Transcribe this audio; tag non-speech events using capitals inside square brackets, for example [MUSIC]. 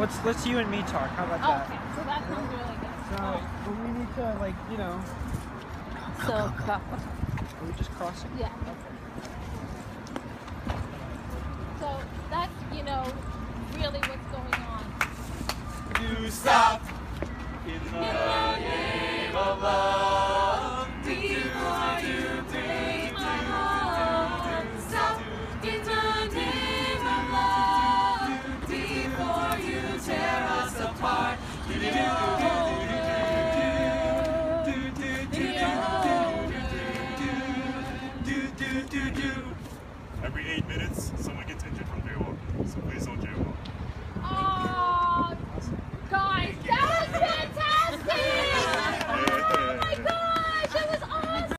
let's let's you and me talk. How about that? Okay, so that sounds really good. So but we need to like you know. So, [LAUGHS] Are we just crossing? yeah. Okay. So that's, you know, really what's going on. You stop in the name of love. Every eight minutes, someone gets injured from jaywalking.